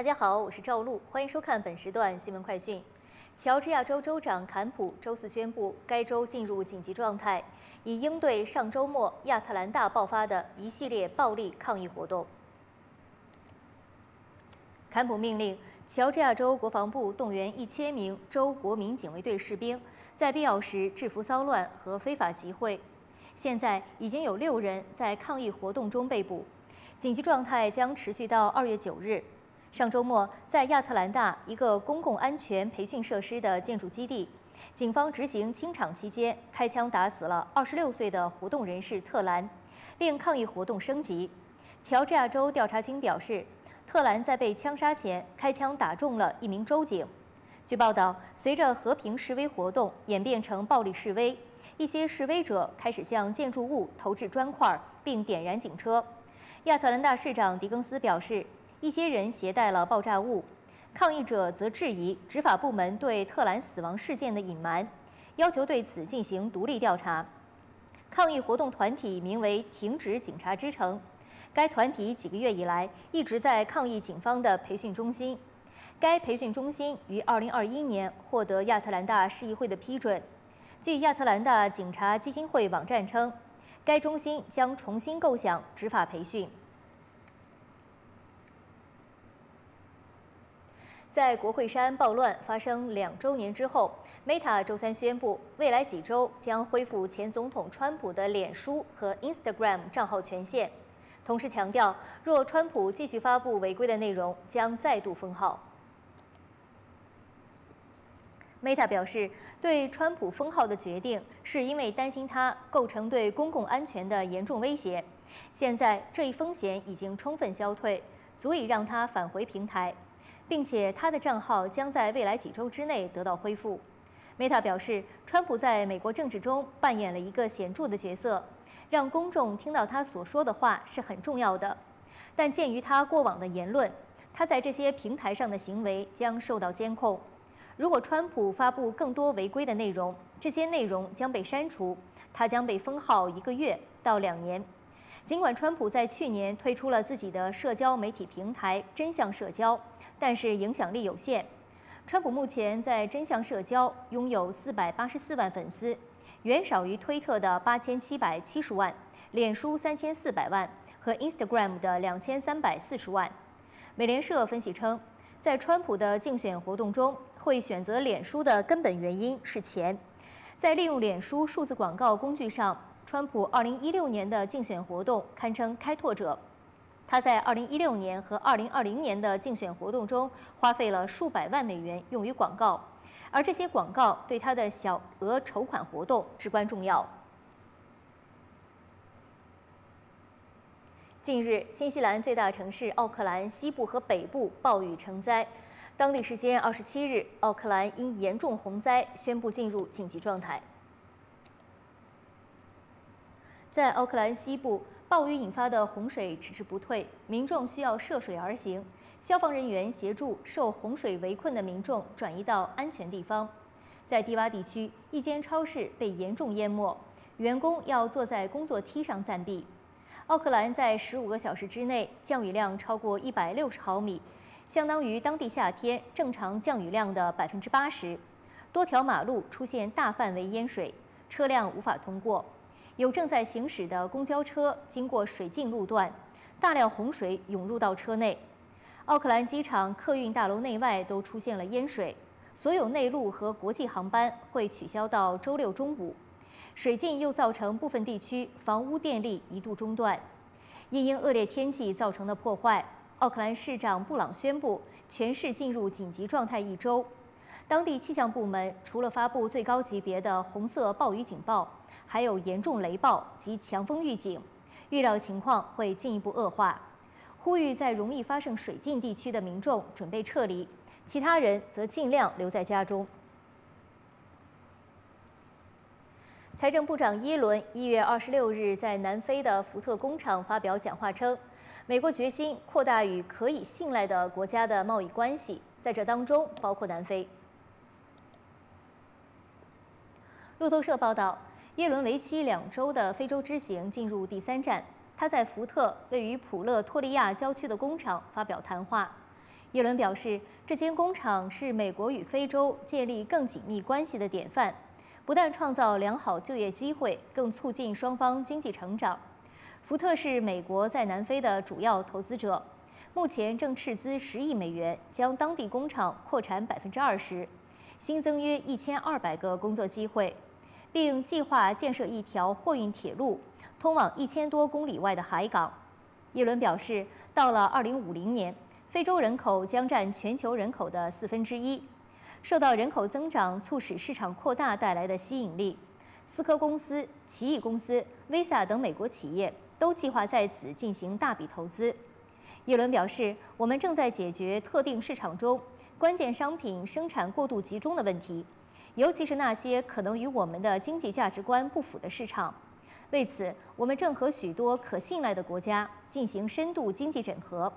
大家好，我是赵露，欢迎收看本时段新闻快讯。乔治亚州州长坎普周四宣布，该州进入紧急状态，以应对上周末亚特兰大爆发的一系列暴力抗议活动。坎普命令乔治亚州国防部动员一千名州国民警卫队士兵，在必要时制服骚乱和非法集会。现在已经有六人在抗议活动中被捕。紧急状态将持续到二月九日。上周末，在亚特兰大一个公共安全培训设施的建筑基地，警方执行清场期间开枪打死了二十六岁的活动人士特兰，令抗议活动升级。乔治亚州调查厅表示，特兰在被枪杀前开枪打中了一名州警。据报道，随着和平示威活动演变成暴力示威。一些示威者开始向建筑物投掷砖块，并点燃警车。亚特兰大市长迪更斯表示，一些人携带了爆炸物。抗议者则质疑执法部门对特兰死亡事件的隐瞒，要求对此进行独立调查。抗议活动团体名为“停止警察之城”，该团体几个月以来一直在抗议警方的培训中心。该培训中心于2021年获得亚特兰大市议会的批准。据亚特兰大警察基金会网站称，该中心将重新构想执法培训。在国会山暴乱发生两周年之后，Meta 周三宣布，未来几周将恢复前总统川普的脸书和 Instagram 账号权限，同时强调，若川普继续发布违规的内容，将再度封号。Meta 表示，对川普封号的决定是因为担心他构成对公共安全的严重威胁。现在这一风险已经充分消退，足以让他返回平台，并且他的账号将在未来几周之内得到恢复。Meta 表示，川普在美国政治中扮演了一个显著的角色，让公众听到他所说的话是很重要的。但鉴于他过往的言论，他在这些平台上的行为将受到监控。如果川普发布更多违规的内容，这些内容将被删除，他将被封号一个月到两年。尽管川普在去年推出了自己的社交媒体平台“真相社交”，但是影响力有限。川普目前在真相社交拥有四百八十四万粉丝，远少于推特的八千七百七十万、脸书三千四百万和 Instagram 的两千三百四十万。美联社分析称。在川普的竞选活动中，会选择脸书的根本原因是钱。在利用脸书数字广告工具上，川普2016年的竞选活动堪称开拓者。他在2016年和2020年的竞选活动中花费了数百万美元用于广告，而这些广告对他的小额筹款活动至关重要。近日，新西兰最大城市奥克兰西部和北部暴雨成灾。当地时间二十七日，奥克兰因严重洪灾宣布进入紧急状态。在奥克兰西部，暴雨引发的洪水迟迟不退，民众需要涉水而行。消防人员协助受洪水围困的民众转移到安全地方。在低洼地区，一间超市被严重淹没，员工要坐在工作梯上暂避。奥克兰在十五个小时之内降雨量超过一百六十毫米，相当于当地夏天正常降雨量的百分之八十。多条马路出现大范围淹水，车辆无法通过。有正在行驶的公交车经过水浸路段，大量洪水涌入到车内。奥克兰机场客运大楼内外都出现了淹水，所有内陆和国际航班会取消到周六中午。水浸又造成部分地区房屋电力一度中断，因因恶劣天气造成的破坏，奥克兰市长布朗宣布全市进入紧急状态一周。当地气象部门除了发布最高级别的红色暴雨警报，还有严重雷暴及强风预警，预料情况会进一步恶化，呼吁在容易发生水浸地区的民众准备撤离，其他人则尽量留在家中。财政部长耶伦一月二十六日在南非的福特工厂发表讲话称，美国决心扩大与可以信赖的国家的贸易关系，在这当中包括南非。路透社报道，耶伦为期两周的非洲之行进入第三站，他在福特位于普勒托利亚郊区的工厂发表谈话。耶伦表示，这间工厂是美国与非洲建立更紧密关系的典范，不但创造良好就业机会，更促进双方经济成长。福特是美国在南非的主要投资者，目前正斥资十亿美元，将当地工厂扩产百分之二十，新增约一千二百个工作机会，并计划建设一条货运铁路，通往一千多公里外的海港。耶伦表示，到了二零五零年。非洲人口将占全球人口的四分之一。受到人口增长促使市场扩大带来的吸引力，思科公司、奇异公司、Visa 等美国企业都计划在此进行大笔投资。耶伦表示：“我们正在解决特定市场中关键商品生产过度集中的问题，尤其是那些可能与我们的经济价值观不符的市场。为此，我们正和许多可信赖的国家进行深度经济整合。”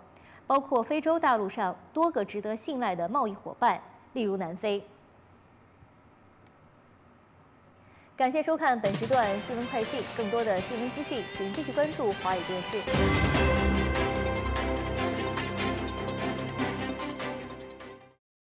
包括非洲大陆上多个值得信赖的贸易伙伴，例如南非。感谢收看本时段新闻快讯，更多的新闻资讯，请继续关注华语电视。